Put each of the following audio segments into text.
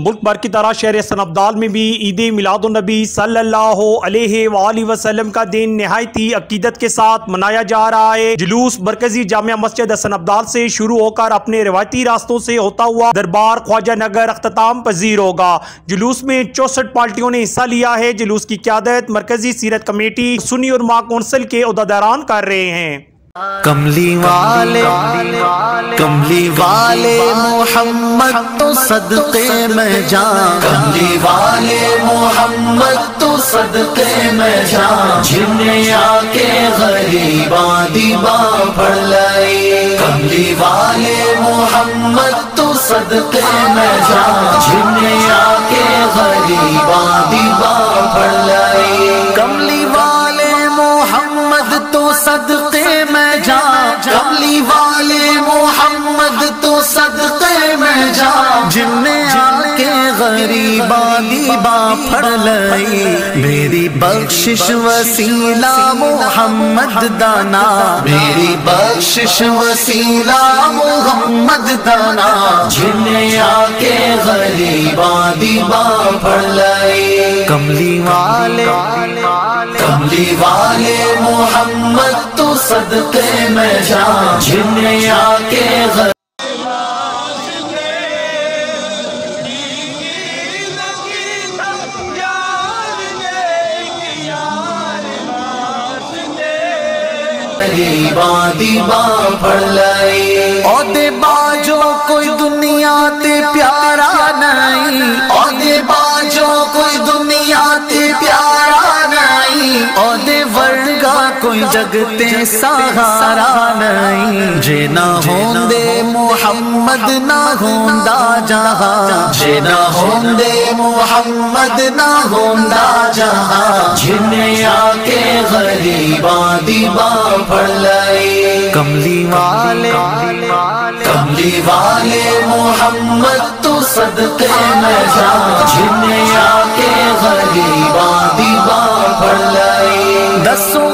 मुल्क भर की तरह शहर सनबदाल में भी ईद मिलादुलनबी सल्लल्लाहु अलैहि वसल्लम का दिन नहायती अकीदत के साथ मनाया जा रहा है। जुलूस मरकजी जामिया मस्जिद सनबदाल से शुरू होकर अपने रिवायती रास्तों से होता हुआ दरबार ख्वाजा नगर अख्ताम पजीर होगा। जुलूस में चौसठ पार्टियों ने हिस्सा लिया है। जुलूस की क्यादत मरकजी सीरत कमेटी सुनी और माँ कौंसिल के अहदेदारान कर रहे हैं। कमली वाले कमली वाले मोहम्मद तो सदके में जा कमली वाले मोहम्मद तो सदके में जा जिन्हें आके गरीबा दीबा पढ़ लाई कमली वाले मोहम्मद तो सदके में जा जिन्हें आके गरीबा दीबा पढ़ लाई कमली वाले गरीबा दीबा लई। मेरी बख्शिश वसीला मोहम्मद दाना। मेरी बख्शिश वसीला मोहम्मद दाना। जिनने आके गरीबा दीबा लई। कमली वाले कमली वाले मोहम्मद तो सदके में जा। जिन्हें आके ओदे बाजो कोई दुनिया ते प्यारा नहीं। ओदे बाजो कोई दुनिया ते प्यारा नहीं। ओदे कोई जगते सहारा नहीं। जे ना होंदे मोहम्मद ना होंदा जहाँ। जे ना होंदे मोहम्मद ना होंदा जहाँ। जिन्हें आके गरीबा दीबा फड़ लाई। कमली वाले कमली वाले मोहम्मद तो सदके में जा जिन्हें आके गरीबा दीबा फड़ लाई। दसो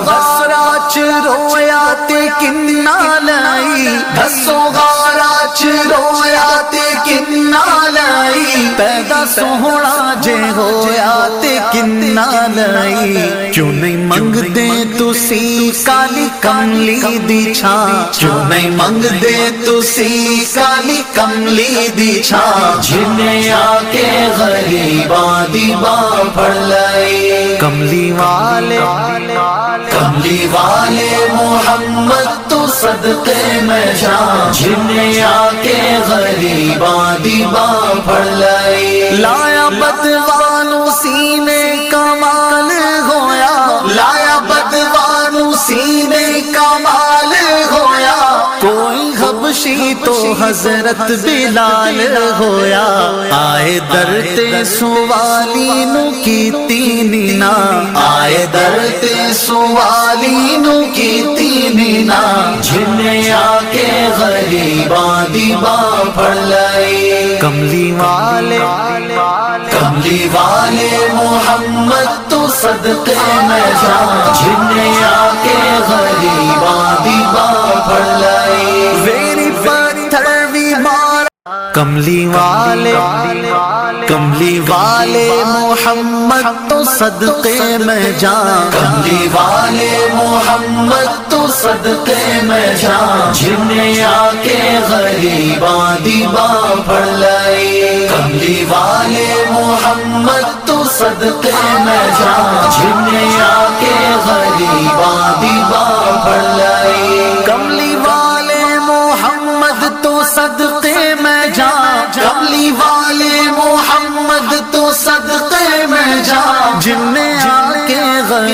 गारा च रोया ते किन्ना लाई दसो गारा च रोया ते किन्ना लाई? पैदा सोहना जे होया ते किन्ना लाई? क्यों नहीं मंगदे तुसी काली कमली दी छा? क्यों नहीं मंगदे तुसी काली कमली दी छा? जिन्हें आके गरीबा दीबा फड़ लाई। कमली वाले कमली वाले मोहम्मद तो सदके में जा। जिन्हें आके गरीबा दीबा फड़ लाई हबशी तो हज़रत बिलाल होया। आए दरते सुवाली नु की तीनी ना आए दरते सुवाली नु की तीनी ना जिन्हें आके गरीबा दीबा फड़ लाई। कमली वाले कमली वाले मोहम्मद तो सदके में जा जिन्हें आके गरीबा दीबा फड़ लाई कमली वाले कमली वाले मोहम्मद तो सदके में जा कमली वाले मोहम्मद तो सदके में जा जिन्हें आके गरीबा दीबा फड़ लाई कमली वाले मोहम्मद तो सदके में जा जिन्हें आके गरीबा दीबा फड़ लाई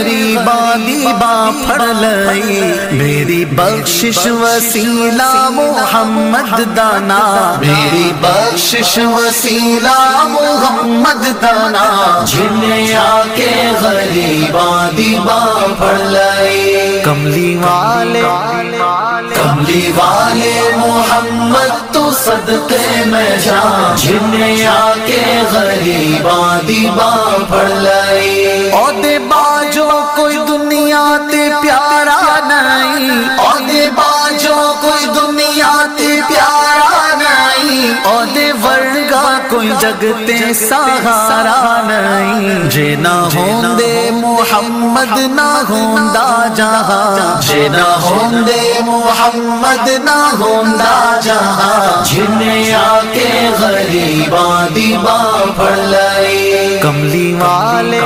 गरीबा दीबा फड़ लाई। मेरी बख्शिश वसीला मोहम्मद दाना। मेरी बख्शिश वसीला मोहम्मद दाना। जिन्हें आके गरीबा दीबा फड़ लाई। कमली वाले कमली वाले मोहम्मद तो सदके में जा। जिन्हें आके गरीबा दीबा फड़ लाई। ओदे बाजो कोई दुनिया ते प्यारा नहीं। ओदे बाजो कोई दुनिया ते प्यारा नहीं। ओदे कोई जगते सहारा नहीं। जे ना होंदे मोहम्मद ना होंदा जहाँ। जे ना होंदे मोहम्मद ना होंदा जहाँ। जिन्हें आके गरीबा दीबा पड़ लाई कमली वाले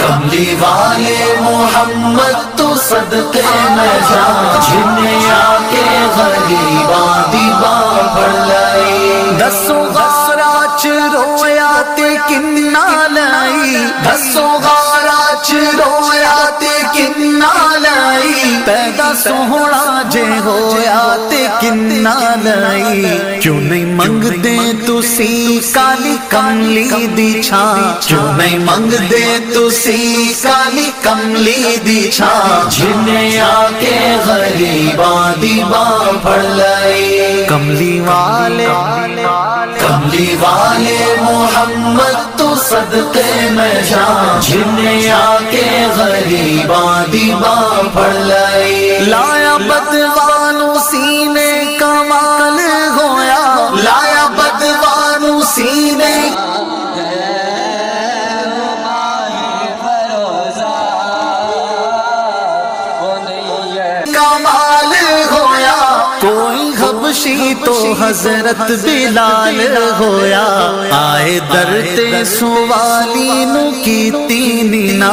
कमली वाले मोहम्मद तो सदके में जा जिन्हें आके गरीबा दीबा पड़ लाई दसों रोया ते किन्ना लाई दसों गारा च रोया ते किन्ना लाई पैदा सोहना जे होया ते किन्ना लाई क्यों नहीं मंगदे तुसी काली कमली दी छा? क्यों नहीं मंगदे तुसी काली कमली दी छा? जिन्हें आके गरीबा दी बां लाई। कमली वाले कमली वाले मोहम्मद तो सदके में जा जिन्हें आके गरीबा दीबा पड़ लाई। हज़रत बिलाल होया आए दरते सुवाली नु की तीना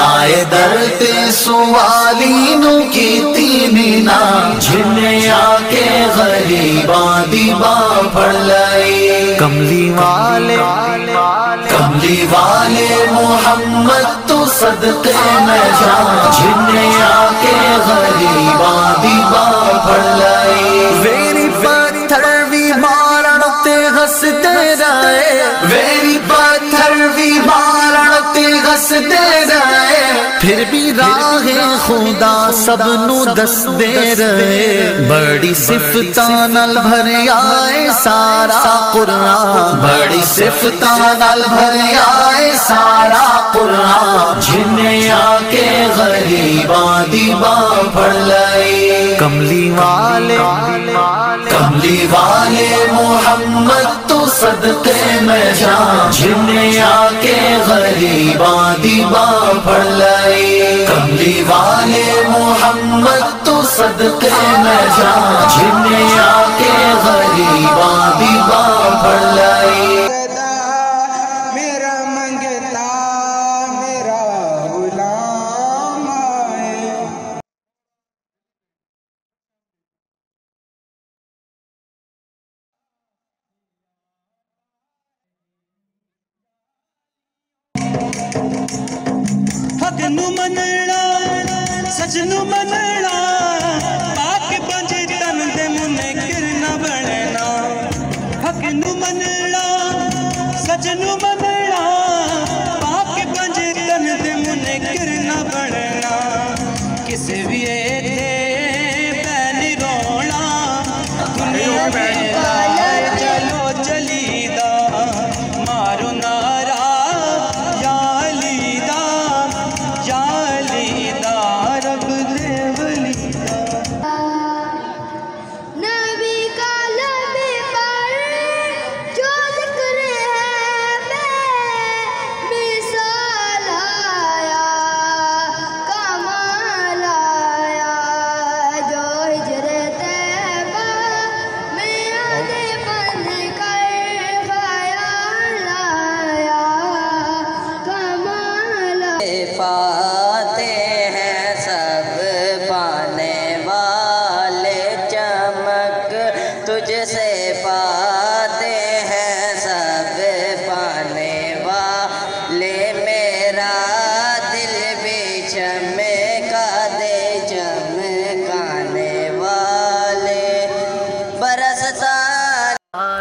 आए दरते सुवाली नु की तीना जिन्हें आके गरीबा दीबा पड़ लाई। कमली वाले कमली वाले मोहम्मद तो सदके में जा जिन्हें आके गरीबा दीबा पड़ लाई। वेरी ते हँसते रहे। फिर भी राहे खुदा सब नु दस दे रहे। बड़ी सिफता नल भर आए सारा कुरान बड़ी सिफता नल भर आए सारा कुरान जिन्हें आके गरीबा दीबा पड़ लाई कमली वाले कमली वाले मोहम्मद तो सदके में जा। जिन्हें आके गरीबा दीबा पड़ लाई। कमली वाले मोहम्मद तो सदके में जा। जिन्हें आके गरीबा दीबा पड़ लाई। मनाणा सजनू मनाणा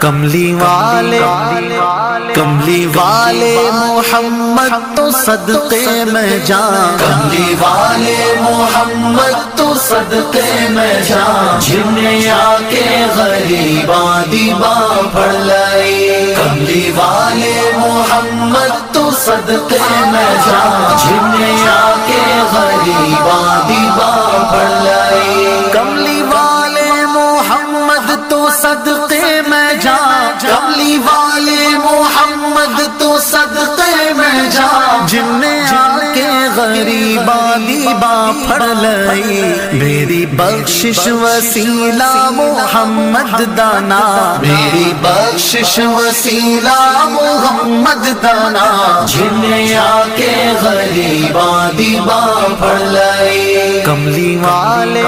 कमली वाले कमली वाले मोहम्मद तो सदके में जा कमली वाले मोहम्मद तो सदके में जा जिन्हें आके गरीबा दीबा पड़ लाई कमली वाले मोहम्मद तो सदके में जा जिन्हें आके गरीबा दीबा पड़ लाई कमली वाले मोहम्मद तो सदके में जा कमली वाले मोहम्मद तो सदके में जा। जिनने आके गरीबा दीबा फड़ लई। मेरी बख्शिश वसीला मोहम्मद दाना। मेरी बख्शिश वसीला मोहम्मद दाना। जिनने आके गरीबा दीबा फड़ लई। कमली वाले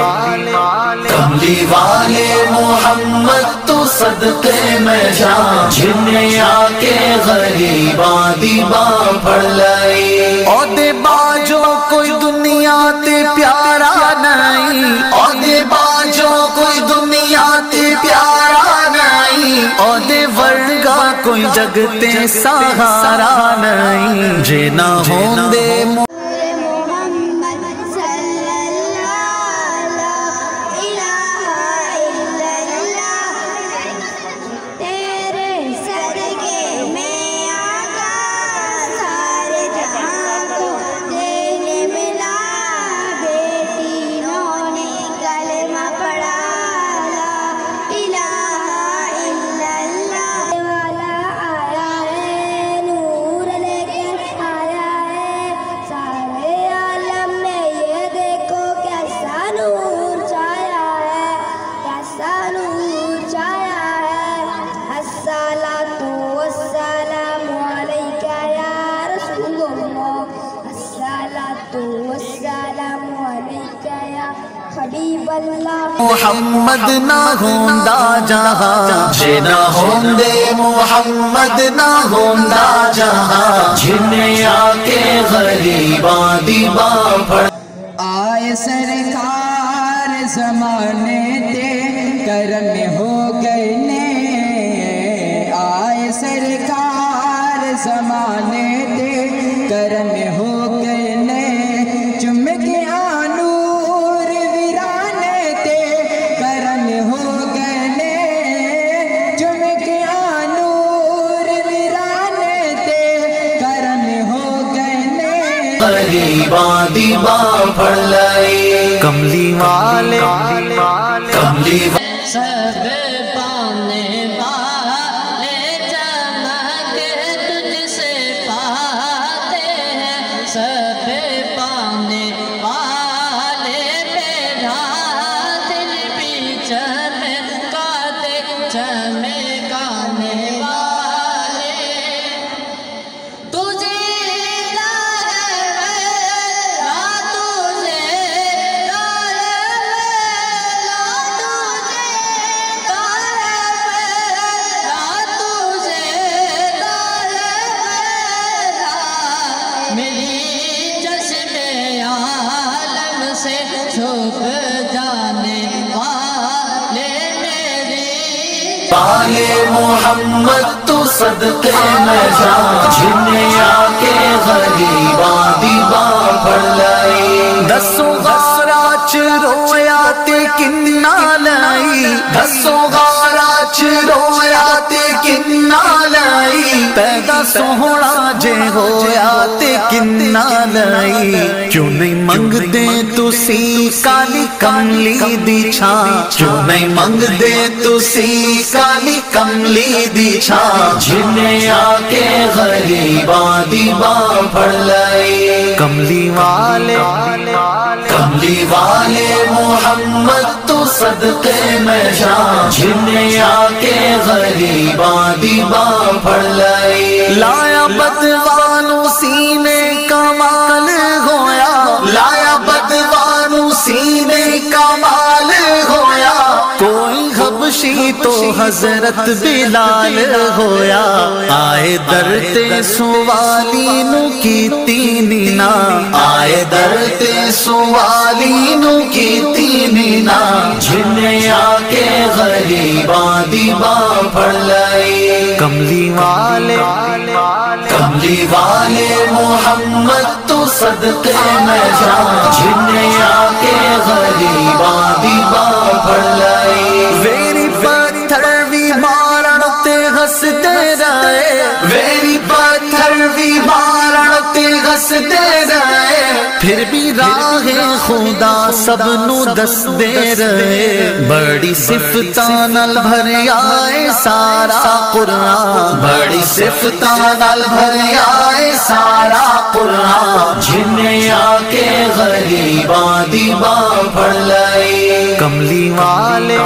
कमली वाले मोहम्मद सदके में जा जिन्हें आके गरीबा दीबा फड़ लई। बाजो कोई दुनिया ते प्यारा नहीं। औदे बाजो कोई दुनिया ते प्यारा नहीं। औदे वर्गा कोई जगते सहारा नहीं। जे ना होंदे मोहम्मद ना होंदा जहाँ। जिना होंदे मोहम्मद ना होंदा जहाँ। जिन्हें आके गरीबा दी बाप आए सरकार जमाने ते गरीबा दीवा फड़ लाए कमली वाले कमली मोहम्मद तो सदके में जा। जिन्हें आके गरीबा दीबा फड़ लई दसों गारा च रोया ते किन्ना लाई दसों रोया ते किन्ना लाई। पैदा सोहना जे होया ते किन्ना लाई। क्यों नहीं मंगदे तुसी काली कमली दी छा? क्यों नहीं मंगदे तुसी काली कमली दी छा? जिन्हें आके गरीबा दीबा फड़ लई। कमली वाले कमली वाले मोहम्मद सदके में जा जिन्हें आके गरीबा दीबा लई। लाया हज़रत बिलाल होया, आए दरते सुवाली नु कीती नीना आए दरते सुवाली नु कीती नीना जिन्हें आके गरीबा दीबा लई। कमली वाले कमली वाले मोहम्मद तो सदके में जा जिन्हें आके गरीबा दीबा फड़ लई। ते हँसते रहे फिर भी राहे खुदा सब नु दस दे रहे। बड़ी सिफता नल भर आए सारा कुरान। बड़ी सिफता नल भर आए सारा कुरान। जिन्हें आके गरीबा दीबा पढ़ लए कमली वाले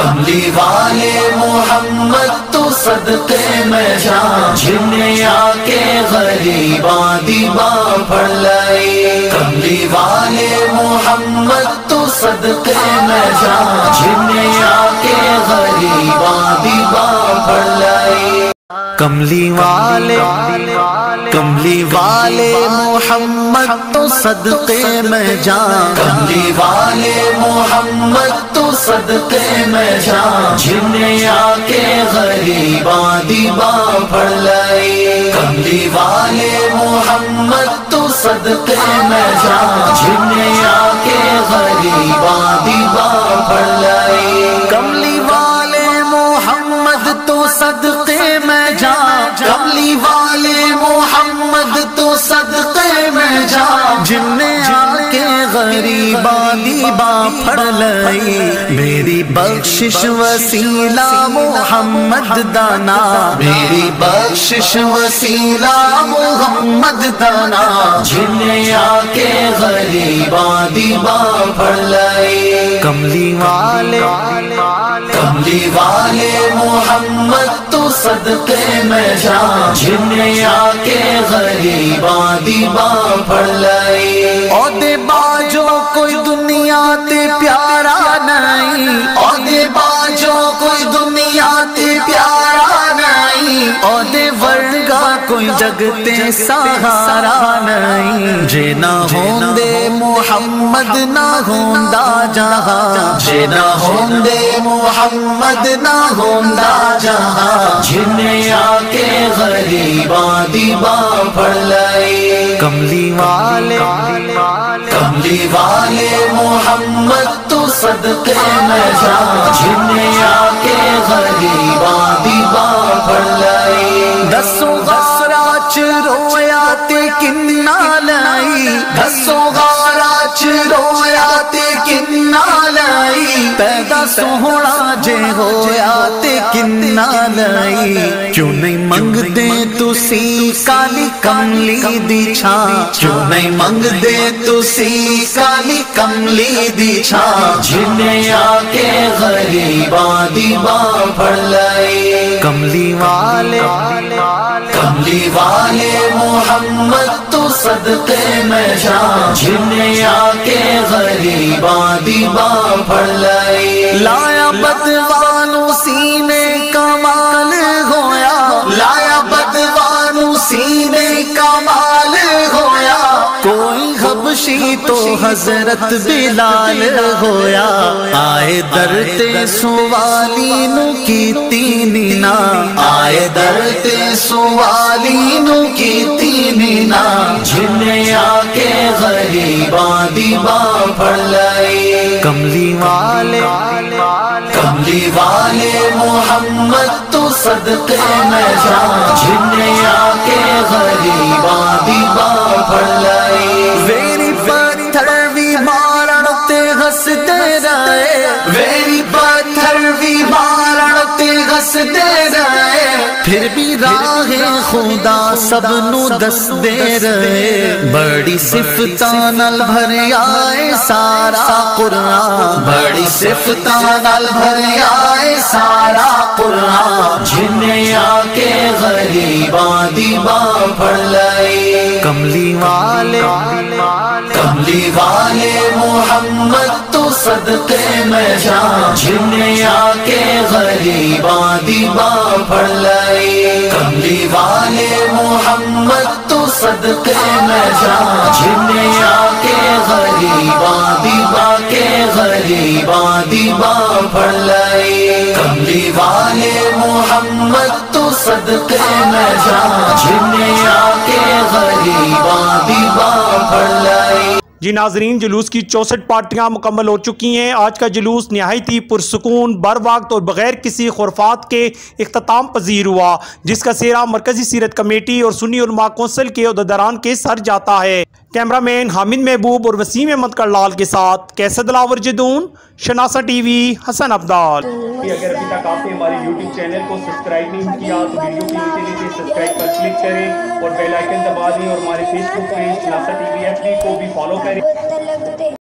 कमली वाले मोहम्मद तो सदके में जा जिन्हें आके गरीबा दीबा पढ़ लए कमली वाले मोहम्मद तो सदके में जा जिन्हें आके गरीबा दीबा पढ़ लए कमली वाले कमली वाले मोहम्मद तो सदके में जा कमली वाले मोहम्मद तो सदके में जा जिन्हें आके गरीबा दीबा पढ़ लए कमली वाले मोहम्मद तो सदके में जा जिन्हें आके गरीबा दीबा पढ़ लए दीबा फड़ लई। मेरी बख्शिश वसीला मोहम्मद दाना। मेरी बख्शिश वसीला मोहम्मद दाना। जिन्हें आके गरीबा दीबा फड़ लई। कमली वाले कमली वाले मोहम्मद तो सदके में जा जिन्हें आके गरीबा दीबा बाजो कोई दुनिया ते प्यारा नहीं। औदे बाजो कोई दुनिया ते प्यारा नहीं। औदे वर्गा कोई जगते सहारा नहीं। जे ना होंदे मोहम्मद ना होंदा जहाँ। जे ना होंदे मोहम्मद ना होंदा जहाँ। जिन्हें आके गरीबा दीबा पढ़ लए कमली वाले कमली वाले मोहम्मद तो सदके जा। जिन्हें आके गरीबा लए दसों गारा च रोया ते किन्ना लाई। रोया ते किन्ना लाई। पैदा सोहना जे होया ते किन्ना लाई क्यों नहीं मंगदे तुसी काली कमली दी छा? क्यों नहीं मंगदे तुसी काली कमली दी छा? जिन्हें आके गरीबा दीबा पढ़ लए कमली वाले कमली वाले मोहम्मद तो सदके में जा। जिन्हें आके गरीबा दीबा पढ़ लए लाया बदवानु हज़रत बिलाल होया, आए दरते सुवाली नु कीती नीना आए दरते सुवाली नु कीती नीना जिन्हें आके गरीबा दीबा लए कमली वाले कमली वाले मोहम्मद तो सदके में जा जिन्हें आके गरीबा दीबा पढ़ लए ते हँसते रहे फिर भी राहे खुदा सब नु दस दे रहे। बड़ी सिफता नल भर आए सारा कुरान। बड़ी सिफता नल भर आए सारा कुरान। जिन्हें आके गरीबा दीबा पढ़ लए कमली वाले कमली वाले मोहम्मद तो सदके में जा जिन्हें आके गरीबा दीबा कमली वाले मोहम्मद तो सदके में जा जिन्हें आके गरीबा दीबा के गरीबा दीबा लए कमली वाले मोहम्मद तो सदके में जा जिन्हें आके गरीबा दीबा जी नाजरीन, जुलूस की चौंसठ पार्टियाँ मुकम्मल हो चुकी हैं। आज का जुलूस नहायत ही पुरसकून, बर वक्त और बगैर किसी खुरफात के अख्ताम पजीर हुआ, जिसका सेरा मरकजी सीरत कमेटी और सुनी उलमा कौंसिल के अहदेदारान के सर जाता है। कैमरामैन हामिद महबूब और वसीम अहमद करलाल के साथ कैसे लावर जदून, शनासा टीवी, हसन अब्दाल। अगर अभी तक आपने हमारे यूट्यूब चैनल को सब्सक्राइब नहीं किया तो वीडियो के नीचे नीचे सब्सक्राइब पर क्लिक करें और बेल आइकन दबा दें और हमारे Facebook page Shanasa TV F को भी फॉलो करें।